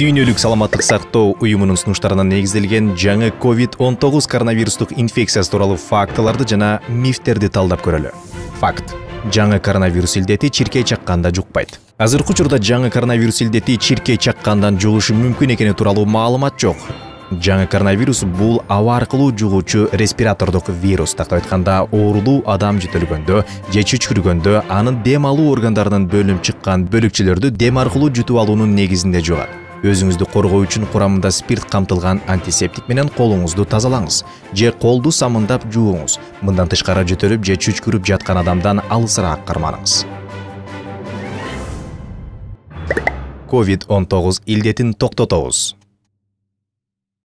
дүйнөлүк саламаттык сактоо уюмунун сунуштарына негизделген жаңы covid 19 коронавирустук инфекциясы тууралуу фактыларды жана мифтерди талдап көрөлү. Факт. Жаңы коронавирус илдети чиркей чакканда жукпайт. Азыркы учурда жаңы коронавирус илдети чиркей чаккандан жугушу мүмкүн экени тууралуу маалымат жок. Жаңы коронавирус бул аба аркылуу жугуучу респиратордук вирус тактап айтканда оорулуу адам жөтөлгөндө же чүчкүргөндө анын дем алуу органдарынан бөлүнүп чыккан бөлүкчөлөрдү дем аркылуу жутуп алуунун негизинде жугат. Өзүңүздү коргоо үчүн курамында спирт камтылган антисептик менен колуңузду тазалаңыз же колду самындап жууңуз. Мындан тышкары жөтөлүп же чүчкүрүп жаткан адамдан алысыраак карманыңыз. Covid 19 илдетин токтотобуз